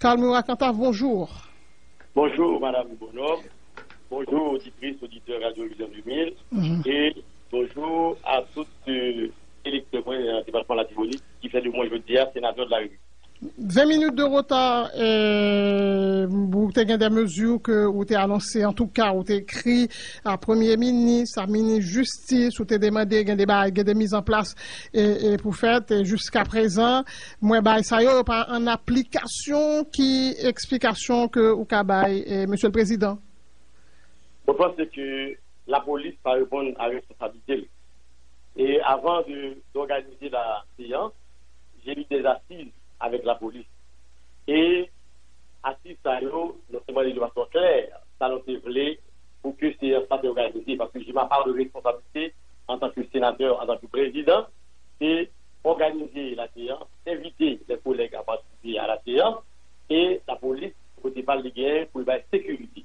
Cantave. Cantave, bonjour. Bonjour, Madame Bonhomme. Bonjour, auditrices, auditeurs Radio Vision 2000. Mhm. Et bonjour à toutes les électeurs du département de la Tivoli qui fait de moi, je veux dire, sénateur de la République. 20 minutes de retard, vous avez des mesures que vous avez annoncées, en tout cas, vous avez écrit à Premier ministre, à ministre Justice, vous avez demandé des, des mises en place et, pour faire jusqu'à présent, moi, bah, ça y est, pas en application, qui explication que vous avez, Monsieur le Président? Je pense que la police va répondre à responsabilité. Et avant d'organiser la séance, j'ai eu des assises avec la police. Et ça y est, nous avons demandé de façon claire, ça nous est voulu pour que séance soit organisée. Parce que j'ai ma part de responsabilité en tant que sénateur, en tant que président, c'est organiser la séance, inviter les collègues à participer à la séance et la police, côté pas de guerre, pour la sécurité.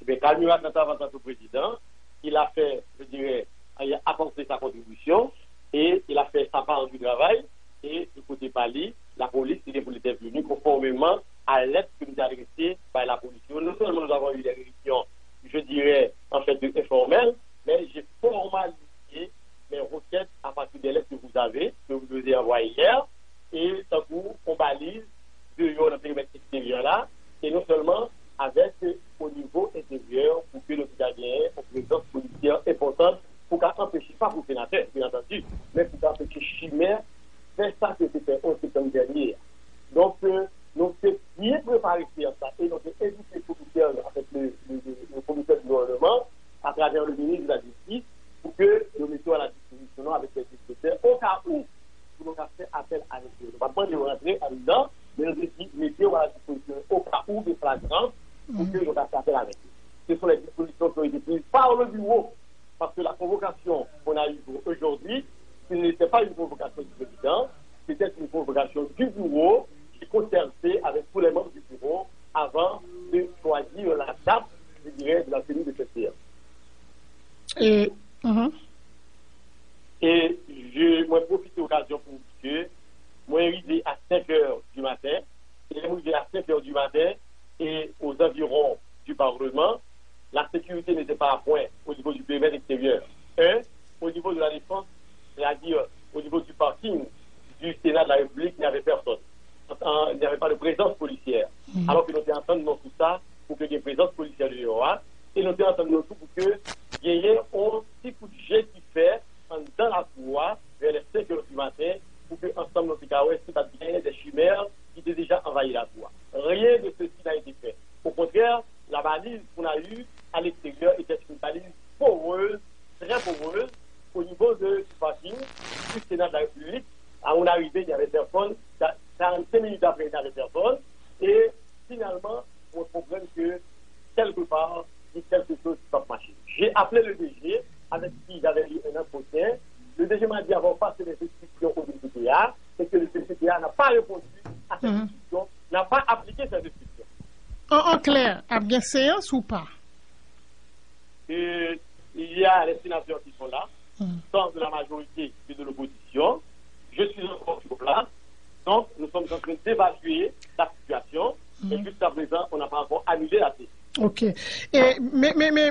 Eh bien, Kalmura Kantave, en tant que président, il a fait, je dirais, il a apporté sa contribution et il a fait sa part du travail. Et du côté Pali, la police il est pour était venue conformément à l'aide que nous a adressée par la police. Non seulement nous avons eu des réunions, je dirais, en fait, informelles, mais j'ai formalisé mes requêtes à partir des lettres que vous avez, que vous nous avez envoyées hier. Et tant coup, on balise de dans le périmètre extérieur là, et non seulement avec euh, au niveau intérieur pour que le gardien ait une présence policière importante pour qu'à empêcher pas pour le sénateur, bien entendu, mais pour qu'empêcher Chimère faire ça que c'était au septembre dernier. Donc, euh, nous sommes bien préparés à ça et nous avons évité le commissaire, avec le, le, le, le commissaire du gouvernement, à travers le de la Justice, pour que nous mettions à la disposition avec les secrétaires au cas où nous avons fait appel à eux. Nous ne pas de rentrer en dedans, mais nous mettons à la disposition au cas où des flagrances pour que nous fassions appel avec eux. Ce sont les dispositions qui ont été prises par le bureau, parce que la convocation qu'on a eue aujourd'hui, ce n'était pas une convocation du président, c'était une convocation du bureau qui concertait avec tous les membres du bureau avant de choisir la date, je dirais, de la tenue de cette séance. Et, mhm. Et je moi profite de l'occasion pour dire que moi arrivé à 5 heures du matin, et arrivé à 5 heures du matin et aux environs du Parlement, la sécurité n'était pas à point au niveau du périmètre extérieur. Un, au niveau de la défense, c'est-à-dire au niveau du parking du Sénat de la République, il n'y avait personne. En- Il n'y avait pas de présence policière. Alors que nous étions en train de nous tout ça pour qu'il y ait une présence policière de l'Europe. Et nous étions en train de nous tout pour que il y ait un petit coup de jet qui fait en- dans la voie vers les 5 heures du matin pour que ensemble nous disions, ouais, c'est pas bien des chimères qui étaient déjà envahi la voie. Rien de ceci n'a été fait. Au contraire, la balise qu'on a eue à l'extérieur était une balise poreuse, très poreuse, au niveau de, du parking du Sénat de la République. À mon arrivée, il n'y avait personne. 45 minutes après, il n'y avait personne. Et finalement, on comprend que quelque part, il y a quelque chose qui va marcher. J'ai appelé le DG, avec qui j'avais eu un entretien. Le DG m'a dit avoir passé des instructions au DCTA et que le DCTA n'a pas répondu à ces Mhm. instructions, n'a pas appliqué ces instructions. En, en clair, à bien séance ou pas? Et il y a les sénateurs qui sont là, Mhm. tant de la majorité que de l'opposition. Je suis encore sur place. Donc, nous sommes en train d'évaluer la situation. Et jusqu'à présent, on n'a pas encore annulé la session. Ok. Et, mais, mais, mais, mais,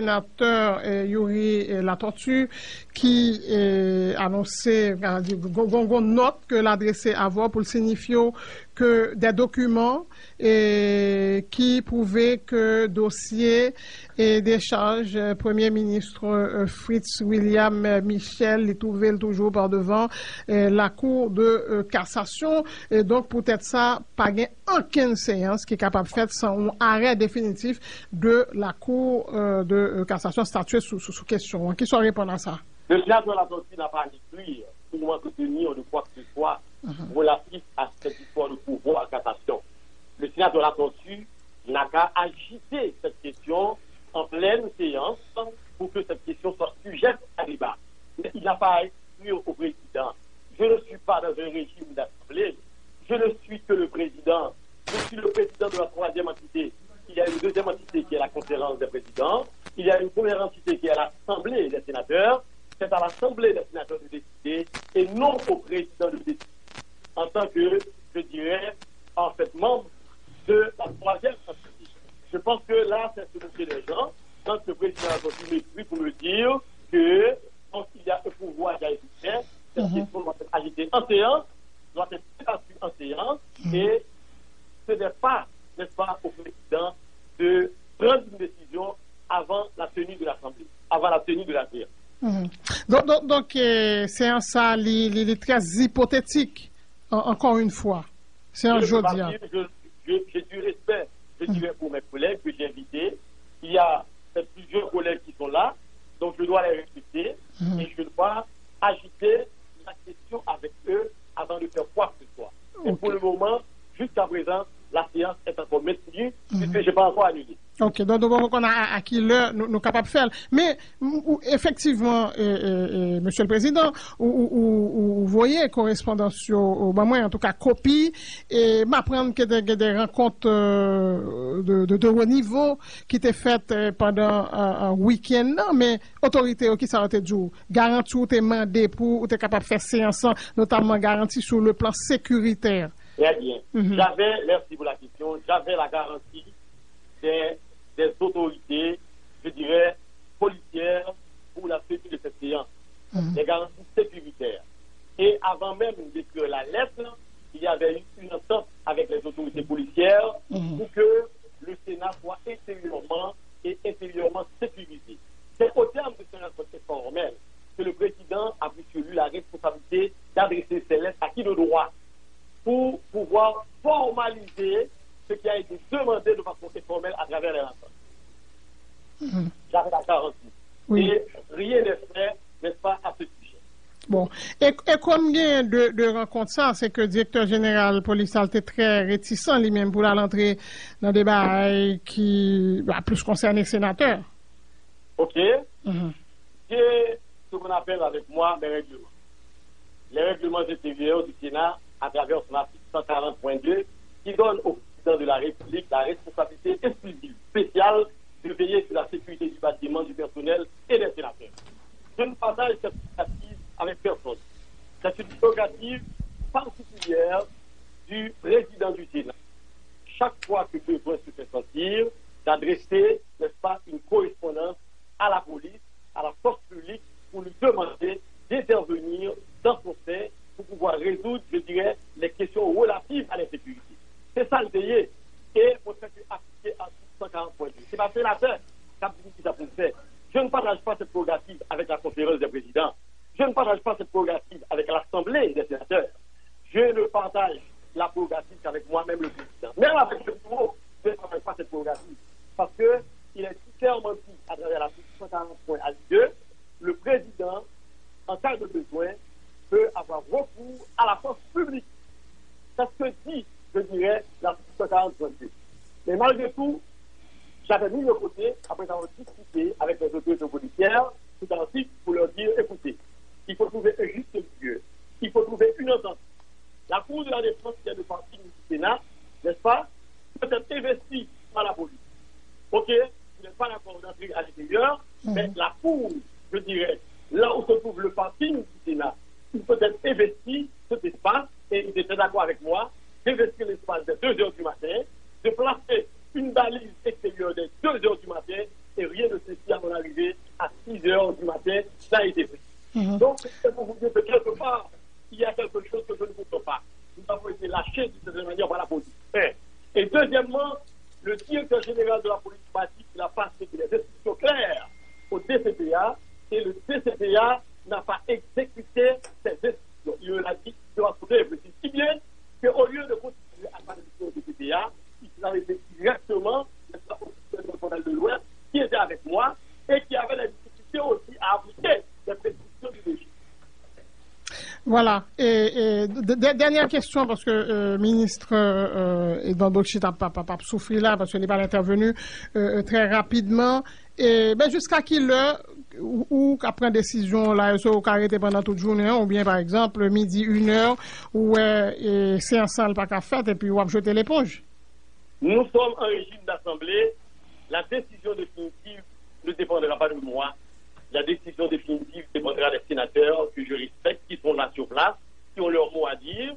sénateur euh, Yuri euh, Latortue qui euh, annonçait, euh, dit, gon- gon- gon note que l'adressé à voir pour signifier que des documents euh, qui prouvaient que dossier et des charges, euh, Premier ministre euh, Fritz William euh, Michel les trouvait toujours par devant la Cour de cassation. Et donc, peut-être ça, pas aucune séance qui est capable de faire sans un arrêt définitif de la Cour de cassation statuée sous, sous, sous question. Qui soit répondre à ça? Le sénateur Latortue n'a pas à écrire pour nous entretenir de quoi que ce soit relatif à cette histoire de pouvoir à cassation. Le sénateur Latortue n'a qu'à agiter cette question en pleine séance pour que cette question soit sujette à débat. Mais il n'a pas à écrire au président. Je ne suis pas dans un régime d'assemblée. Je ne suis que le président. Je suis le président de la troisième entité. Il y a une deuxième entité qui est la conférence des présidents. Il y a une première entité qui est l'Assemblée des sénateurs. C'est à l'Assemblée des sénateurs de décider et non au président de décider. En tant que de la troisième stratégie. Je pense que là, c'est ce que les gens, quand le président a continué pour me dire que quand il y a un pouvoir haïtien, cette question mhm. doit être agitée en séance, doit être débattue en séance, mhm. et ce n'est pas, n'est-ce pas, au président de prendre une décision avant la tenue de l'Assemblée, avant la tenue de la guerre. Mhm. Donc, euh, c'est un ça, les, les, les traces hypothétiques, encore une fois. C'est un jour Je j'ai du respect, je dirais, pour mes collègues que j'ai invités. Il y a plusieurs collègues qui sont là, donc je dois les respecter Mhm. et je dois agiter la question avec eux avant de faire quoi que ce soit. Et pour le moment, jusqu'à présent, la séance est encore maintenue Mhm. puisque je n'ai pas encore annulé. Ok, donc donc, on a qui l'heure nous, nous capables de faire. Mais effectivement, euh, Monsieur le Président, ou, ou, ou- ou vous voyez correspondance au, ben, moi, en tout cas copie, et m'apprendre que des, rencontres euh, de, de, de haut niveau qui étaient faites pendant un, un week-end, non, mais autorité qui s'arrêtait du jour, garantie ou t'es mandé pour ou t'es capable de faire séance, notamment garantie sur le plan sécuritaire. Très bien. Mhm. J'avais, merci pour la question, j'avais la garantie des, des autorités, je dirais, policières pour la tenue de cette séance. Mhm. Des garanties sécuritaires. Et avant même d'écrire la lettre, il y avait eu une entente avec les autorités policières Mhm. pour que le Sénat soit intérieurement et intérieurement sécurisé. C'est au terme de ce rencontre formel que le président a pris sur lui la responsabilité d'adresser ces lettres à qui de droit? Pour pouvoir formaliser ce qui a été demandé de façon informelle à travers les rencontres. Mhm. J'avais la garantie. Oui. Et rien n'est fait, n'est-ce pas, à ce sujet. Bon. Et, et combien de, de rencontres ça, c'est que le directeur général police a été très réticent lui-même pour l'entrée dans des bails qui bah, plus concernent les sénateurs. OK Mhm. J'ai ce qu'on appelle avec moi mes règlements. Les règlements intérieurs du Sénat, à travers son article 140.2, qui donne au président de la République la responsabilité exclusive, spéciale, de veiller sur la sécurité du bâtiment, du personnel et des sénateurs. Je ne partage cette prérogative avec personne. C'est une prérogative particulière du président du Sénat. Chaque fois que besoin se fait sentir, d'adresser, n'est-ce pas, une correspondance à la police, à la force publique, pour lui demander d'intervenir dans son sein pour pouvoir résoudre, je dirais, les questions relatives à l'insécurité. C'est ça le veiller. Et pour faire appliquer à 140 C'est pas sénateur qui ça pour faire. Je ne partage pas cette prérogative avec la conférence des présidents. Je ne partage pas cette prérogative avec l'Assemblée des sénateurs. Je ne partage la prérogative qu'avec moi-même le président. Même avec le bureau, je ne partage pas cette prérogative. Parce que il est clairement dit à travers l'article 140.2, le président, en cas de besoin, peut avoir recours à la force publique. C'est ce que dit, je dirais, l'article 140.2. Mais malgré tout, j'avais mis de côté, après avoir discuté avec les autorités policières, tout ainsi pour leur dire, écoutez, il faut trouver un juste milieu, il faut trouver une entente. La Cour de la défense, qui est le parti du Sénat, n'est-ce pas, peut être investie par la police. Ok, vous n'êtes pas d'accord d'entrer à l'intérieur, mais la Cour, je dirais, là où se trouve le parti du Sénat, il peut être investi cet espace, et il était d'accord avec moi, d'investir l'espace de 2 heures du matin, de placer une balise extérieure des 2 heures du matin, et rien de ceci à mon arrivée à 6 heures du matin, ça a été fait. Mhm. Donc, c'est pour vous dire que quelque part, il y a quelque chose que je ne comprends pas. Nous avons été lâchés d'une certaine manière par la police. Et deuxièmement, le directeur général de la police m'a dit qu'il a passé des instructions claires au DCPA et le DCPA n'a pas exécuté ces instructions. Il l'a dit, il doit se réfléchir si bien qu'au lieu de continuer à faire des au DCPA, il avait été directement n'est-ce pas, au système national de l'Ouest qui était avec moi et qui avait la difficulté aussi à appliquer les prescriptions du régime. Voilà. Et, et de- de- dernière question, parce que euh, ministre euh, et dans là, parce qu'il n'est pas intervenu euh, très rapidement. Ben, jusqu'à quelle heure ou, ou qu'après décision là, qu'on arrêté pendant toute journée, ou bien par exemple midi, une heure, euh, c'est un salle pas qu'à faire, et puis on va jeter l'éponge? Nous sommes un régime d'assemblée. La décision définitive ne dépendra pas de moi. La décision définitive dépendra des sénateurs que je respecte, qui sont là sur place, qui ont leur mot à dire.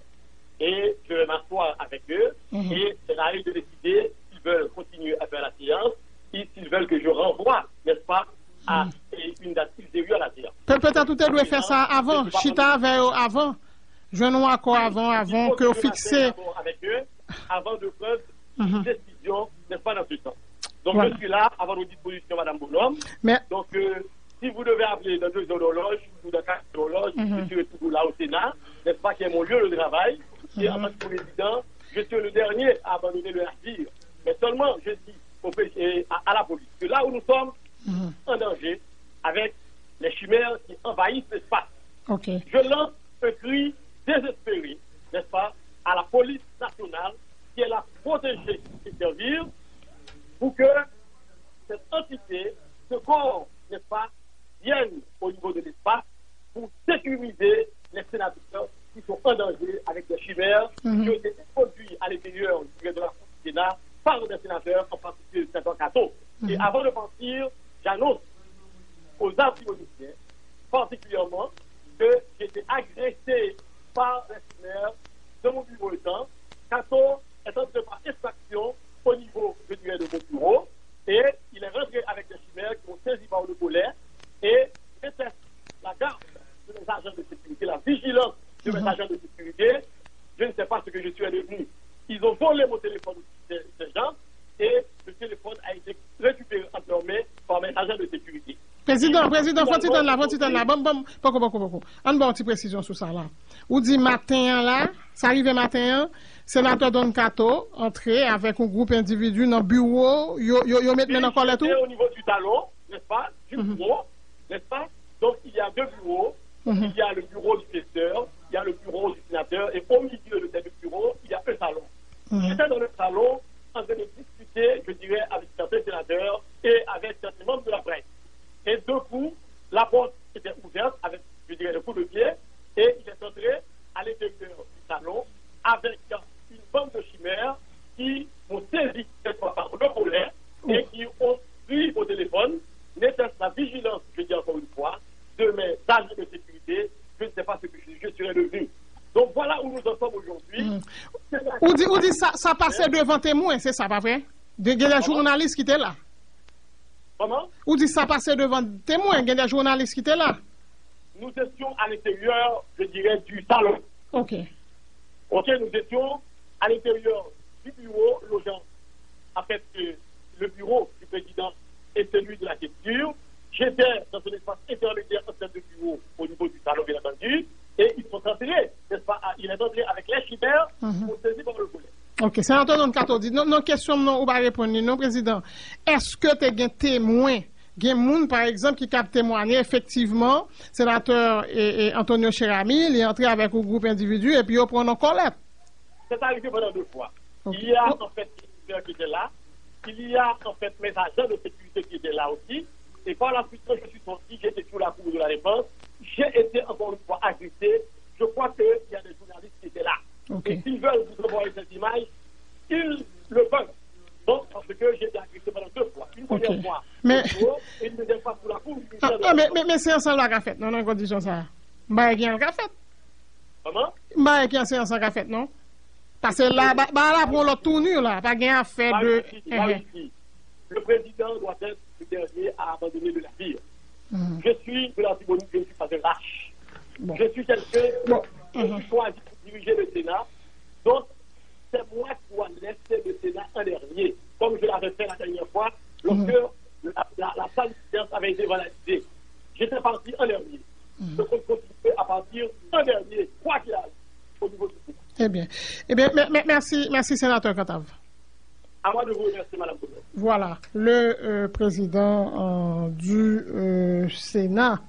Et je vais m'asseoir avec eux. Mhm. Et c'est à eux de décider s'ils veulent continuer à faire la séance et s'ils veulent que je renvoie, n'est-ce pas, à une date ultérieure à la séance. Tout doit faire ça avant, chita avant. Je nous accord avant, avant que vous fixez. Avec eux, avant de pas, dans ce sens. Donc, je suis là, avant vos dispositions, Madame Bonhomme. Mais... Donc, euh, si vous devez appeler dans deux horloges ou dans quatre horloges, je suis toujours là au Sénat, n'est-ce pas, qui est mon lieu de travail? Et en tant que président, je suis le dernier à abandonner le navire. Mais seulement, je dis au, à, à, la police que là où nous sommes les chimères qui envahissent l'espace, okay. je lance un cri désespéré, n'est-ce pas, à la police nationale qui est là pour protéger et servir pour que cette entité, ce corps, n'est-ce pas, vienne au niveau de l'espace pour sécuriser les sénateurs qui sont en danger avec des chimères qui ont été introduits à l'intérieur de la du Sénat par des sénateurs, en particulier le sénateur Cato. Et avant de partir, j'annonce aux anti-moniciens, particulièrement, que j'ai été agressé par les chimères de mon bureau temps. Cato est en train de faire extraction au niveau, je dirais, de mon bureau. Et il est rentré avec des chimères qui ont saisi par le collet et déteste la garde de mes agents de sécurité, la vigilance de mes agents de sécurité. Je ne sais pas ce que je suis devenu. Ils ont volé mon téléphone ces gens et le téléphone a été récupéré entre par un agent de sécurité. Président, président, faut tu là, faut tu bon, bon. On une petite précision sur ça là. Ou dit matin là, ça arrive matin, hein? sénateur Don Cato entré avec un groupe individu dans le bureau, yo, yo, yo mettent maintenant au niveau du talon, n'est-ce pas, du mhm. bureau, n'est-ce pas? Donc il y a deux bureaux, mhm. il y a le bureau du testeur, il y a le bureau du sénateur, et au milieu de ces deux bureaux, il y a un salon. Mhm. J'étais dans le salon, en 2010, je dirais, avec certains sénateurs et avec certains membres de la presse. Et d'un coup, la porte était ouverte avec, je dirais, le coup de pied, et il est entré à l'intérieur du salon avec une bande de chimères qui m'ont saisi par le volet et qui ont pris au téléphone, n'était-ce la vigilance, je dis encore une fois, de mes agents de sécurité, je ne sais pas ce que je, je serais devenu. Donc voilà où nous en sommes aujourd'hui. Mmh. On dit, dit ça, ça passait devant témoin, c'est ça, pas vrai? Il y a des journalistes qui étaient là. Comment? Ou dit ça passait devant témoin, il y a des journalistes qui étaient là. Nous étions à l'intérieur, je dirais, du salon. Ok. Ok, nous étions à l'intérieur du bureau, l'audience. En fait, euh, le bureau du président et celui de la question. J'étais dans un espace intermédiaire en termes de bureau au niveau du salon, bien entendu, et ils sont entrés, n'est-ce pas? Il est entré avec les chimères pour saisir par le. Ok, sénateur Don Cato dit, non, non question non, ou non, président. Est-ce que tu as un témoin, un moun, par exemple, témoigner, effectivement, sénateur et, et Antonio Cherami, il est entré avec un groupe individu et puis il prend en collecte. C'est arrivé pendant deux fois. Okay. Il y a en fait qui étaient là, il y a en fait mes agents de sécurité qui étaient là aussi, et par la suite, quand je suis sorti, j'étais sur la cour de la défense, j'ai été encore une fois agressé. Je crois qu'il y a des journalistes qui étaient là. Okay. Et s'ils veulent recevoir cette image, ils le peuvent. Bon, parce que j'ai été agressé pendant deux fois. Une première okay. fois mais... pour l'eau, et une deuxième fois pour la couche. Ah, ah mais c'est un seul agafet, non, non, kondijon sa. Mba e ki an agafet. Comment? Mba e ki an se an agafet, non? Pase la, ba la pou l'ot tournu la, pa gen an fè de... Le président doit être le dernier à abandonner le navire. Mm. Je suis de l'antibonie, je ne suis pas de lâche. Bon. Je suis quelqu'un qui choisit diriger le Sénat. Donc, c'est moi qui dois laisser le Sénat en dernier, comme je l'avais fait la dernière fois, lorsque la, la, la salle de séance avait été validée. J'étais parti en dernier. Je compte continuer à partir en dernier, quoi qu'il arrive, au niveau du Sénat. Eh bien. Eh bien, me- me- merci, merci, sénateur Cantave. À moi de vous remercier, Madame. Voilà, le euh, président euh, du euh, Sénat,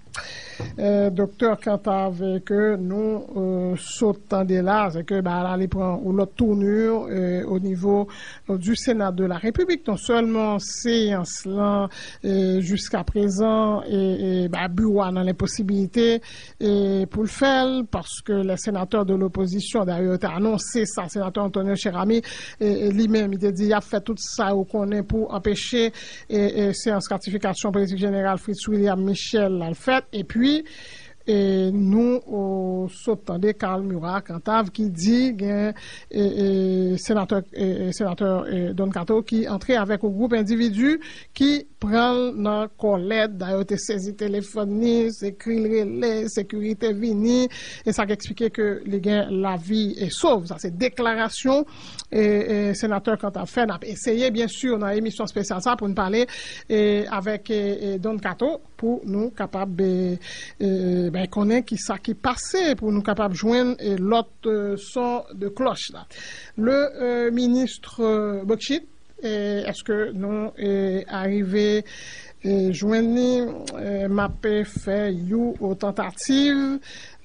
euh, docteur Cantave, que nous euh, sautons de là, c'est que bah, là, il prend ou l'autre tournure euh, au niveau euh, du Sénat de la République, non seulement séance là jusqu'à présent et, et bureau dans les possibilités pour le faire parce que les sénateurs de l'opposition d'ailleurs ont annoncé ça, sénateur Antonio Cherami lui-même il a dit il a fait tout ça au connaît pour empêcher et, et séance ratification politique générale Fritz William Michel l'a fait. Et puis e, nou sot tande Karl Murat Kantav ki di gen e, e senateur, e, e, senateur Don Kato ki entre avèk ou group individu ki pral nan kolèd. Dayo te sezi telefoni, se kri lè, sekurite vini e sa ki eksplike ke li gen la vi e sov, sa se deklarasyon senateur Kantav fè nap eseye bien sur nan emisyon spesyal sa pou nou pale avèk Don Kato pou nou kapab e euh, ben, qui ça qui passait pour nous capables de joindre l'autre euh, son de cloche là. Le euh, ministre euh, Bokchit, est-ce que nous est arrivé joindre m'a fait you aux tentatives?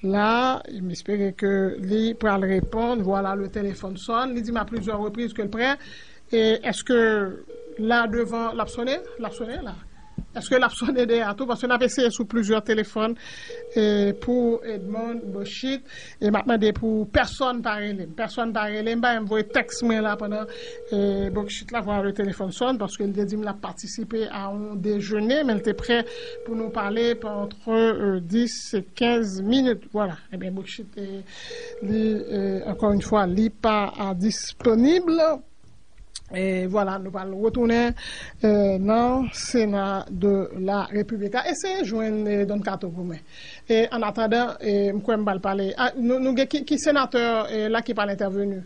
Là, il m'espérait que lui pourra le répondre. Voilà, le téléphone sonne. Il dit à plusieurs reprises que le prêt. Et est-ce que là, devant, l'a? L'a sonné, là? Est-ce l'a sonné de tout? Parce qu'on a essayé sous plusieurs téléphones pour Edmond Bochit et maintenant pour personne par elle. Personne par elle. Je vais envoyer texte moi là pendant Bochit là voir le téléphone sonne parce qu'il a dit qu'il a participé à un déjeuner, mais il était prêt pour nous parler entre 10 et 15 minutes. Voilà. Eh bien, Bochit est, encore une fois, n'est pas disponible. Et voilà, nous allons retourner euh, dans le Sénat de la République. Et c'est joindre Don Cato pour. Et en attendant, je vais parler. Ah, nous, nous, qui, sénateur là qui parle intervenu?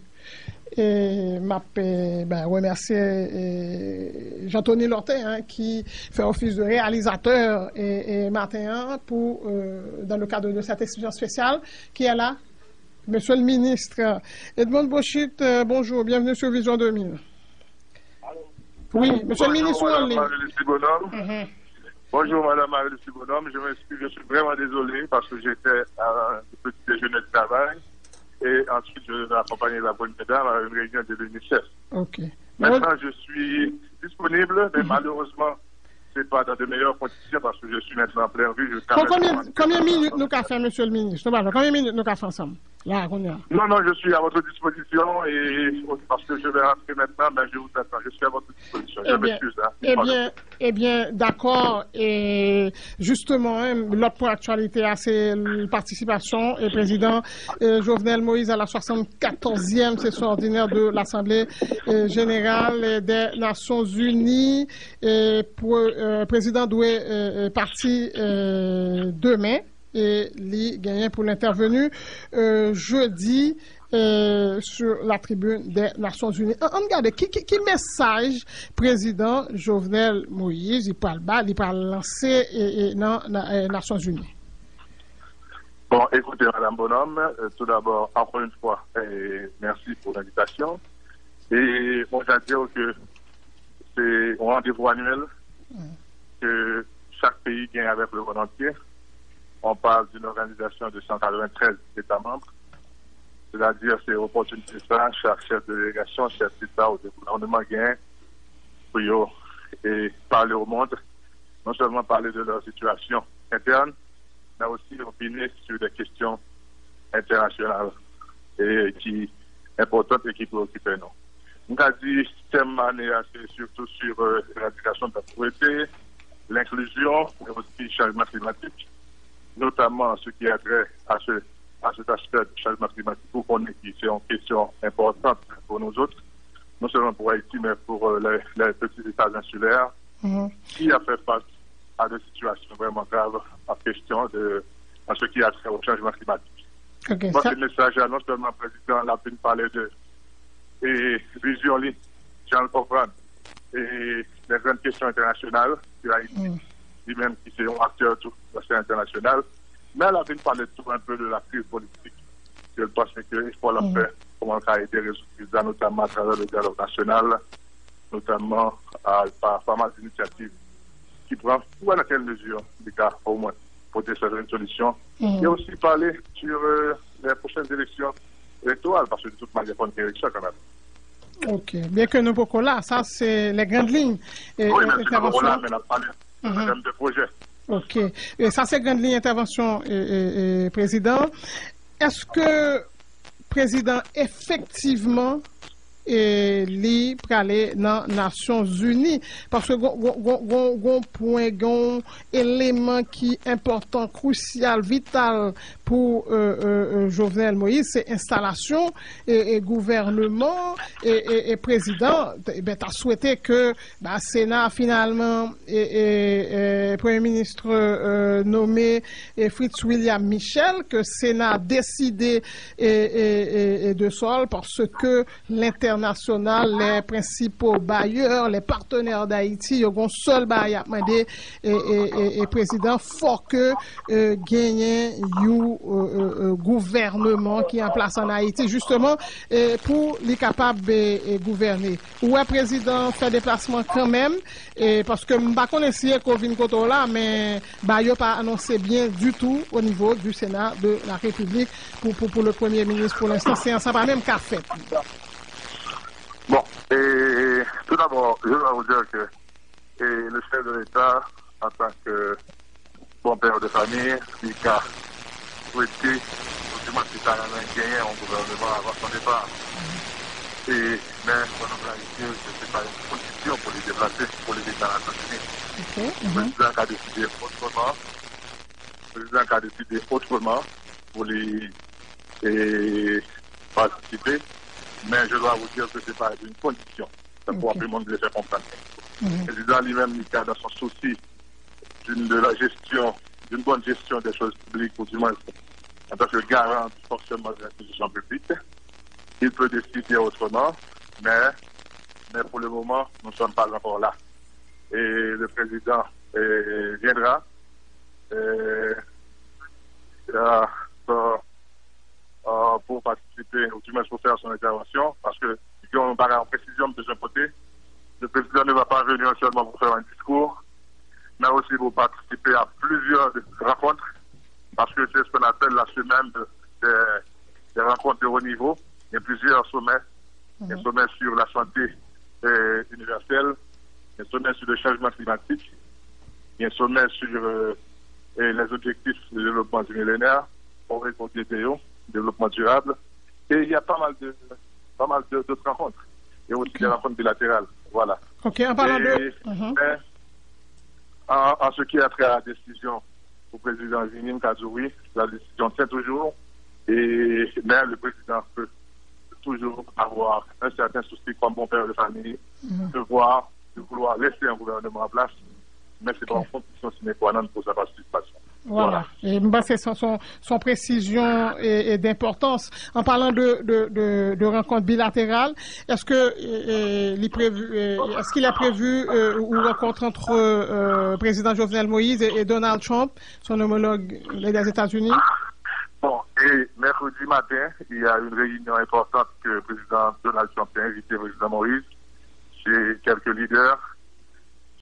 Et je ben, remercier Jean-Tony Lortet hein, qui fait office de réalisateur et, matin pour, euh, dans le cadre de cette expérience spéciale qui est là. Monsieur le ministre Edmond Bochit, euh, bonjour, bienvenue sur Vision 2000. Oui, monsieur le ministre, mhm. Bonjour, madame marie Bonhomme. Je m'excuse, je suis vraiment désolé parce que j'étais à un petit déjeuner de travail et ensuite je vais accompagner la bonne madame à une réunion de l'UNICEF. Ok. Maintenant, je suis disponible, mais malheureusement, ce n'est pas dans de meilleures conditions parce que je suis maintenant en plein vue. Combien, combien de minutes nous avons fait, monsieur le ministre? Combien de minutes nous avons fait ensemble? Non, non, je suis à votre disposition et parce que je vais rentrer maintenant, mais je vous attends. Je suis à votre disposition. je eh m'excuse. Hein, eh bien, eh bien d'accord. Et justement, hein, l'autre pour actualité, c'est la participation et président euh, Jovenel Moïse à la 74e session ordinaire de l'Assemblée euh, générale des Nations Unies. Et pour, euh, président doit partir demain et les gagnants pour l'intervenu euh, jeudi euh, sur la tribune des Nations Unies. On regarde qui, qui, qui message président Jovenel Moïse, il parle bas, il parle lancer et, dans les Nations Unies. Bon, écoutez, Madame Bonhomme, euh, tout d'abord, encore une fois, merci pour l'invitation. Et on va dire que c'est un rendez-vous annuel que chaque pays gagne avec le monde entier on parle d'une organisation de 193 États membres, c'est-à-dire c'est opportunité ça, chaque chef de délégation, chef d'État ou de gouvernement gain pour y et parler au monde, non seulement parler de leur situation interne, mais aussi opiner sur des questions internationales et qui importantes et qui préoccupent nous. On a dit thème année c'est surtout sur euh, l'éradication de la pauvreté, l'inclusion et aussi le changement climatique. Notamment ce qui a trait à, ce, à cet aspect du changement climatique, pour qu'on ait c'est une question importante pour nous autres, non seulement pour Haïti, mais pour euh, les, petits États insulaires, mhm. qui a fait face à des situations vraiment graves en question de en ce qui a trait au changement climatique. Okay, Moi, ça... ce message, non seulement le président l'a pu parler de et vision Jean comprendre et les grandes questions internationales sur Haïti. Mhm lui-même qui est un acteur tout international. Mais elle a venu parler tout un peu de la crise politique. Je pense qu'il faut la mm. faire, comment ça a été résolu, notamment à travers le dialogue national, notamment par pas mal d'initiatives qui prennent ou à quelle mesure, des cas au moins, pour trouver une solution. Mm. Et aussi parler sur euh, les prochaines élections électorales, parce que de toute manière, il y a une élection quand même. Ok, bien que nous beaucoup là, ça c'est les grandes lignes. Et, oui, mais c'est là, mais on a parlé Mhm. de projet. Ok. Et ça, c'est grande ligne intervention, et, Président. Est-ce que, Président, effectivement, et li prale nan Nations Unies? Parce que gon point, gon élément qui est important, crucial, vital pour euh, euh, Jovenel Moïse, c'est installation et, gouvernement et, président. Eh ben, tu as souhaité que bah, Sénat finalement et, Premier ministre euh, nommé Fritz William Michel, que Sénat a décidé de sol parce que l'international, les principaux bailleurs, les partenaires d'Haïti, ils ont seul bail et, et, président, faut que euh, gagne you euh, euh, gouvernement qui est en place en Haïti, justement, pour les capables de gouverner. Ou un président fait déplacement quand même, et parce que je ne connais pas Kovin Koto là, mais bah, il pas annoncé bien du tout au niveau du Sénat de la République pour, pour, le Premier ministre. Pour l'instant, c'est un pas même qu'a fait. Bon, et tout d'abord, je dois vous dire que le chef de l'État, en tant que bon père de famille, il a souhaité, du moins, qu'il a gagné un gouvernement avant son départ. Et, mais, ce n'est pas une condition pour les déplacer, pour les déclarations Unis. Le président a décidé autrement. Le président a décidé autrement pour les participer. Mais je dois vous dire que ce n'est pas une condition. Ça pour tout le monde les faire comprendre. Le président lui-même, il a dans son souci de la gestion, d'une bonne gestion des choses publiques, ou du moins en tant que garant du fonctionnement des institutions publiques. Il peut décider autrement, mais, mais pour le moment, nous ne sommes pas encore là. Et le président eh, viendra eh, pour participer, ou du moins pour faire son intervention, parce que, en précision de ce côté, le président ne va pas venir seulement pour faire un discours, mais aussi pour participer à plusieurs rencontres, parce que c'est ce qu'on appelle la semaine des, rencontres de haut niveau. Il y a plusieurs sommets. Il y a un sommet sur la santé euh, universelle, un sommet sur le changement climatique, un sommet sur euh, les objectifs de développement du millénaire, pour le développement durable. Et il y a pas mal de pas mal d'autres rencontres. Il y a aussi des rencontres bilatérales. Voilà. Ok, en parlant de. En, ce qui a trait à la décision du président Zinim Kazoui, la décision tient toujours, et, mais le président peut toujours avoir un certain souci comme bon père de famille, mhm. de voir, de vouloir laisser un gouvernement en place, mais c'est pas en condition sine qua non pour sa participation. Voilà. Et c'est son, son, précision et, d'importance. En parlant de, de, de, rencontres bilatérales, est-ce que est-ce qu'il a prévu euh, une rencontre entre euh, président Jovenel Moïse et, Donald Trump, son homologue des États-Unis? Bon, et mercredi matin, il y a une réunion importante que le président Donald Trump a invité le président Moïse chez quelques leaders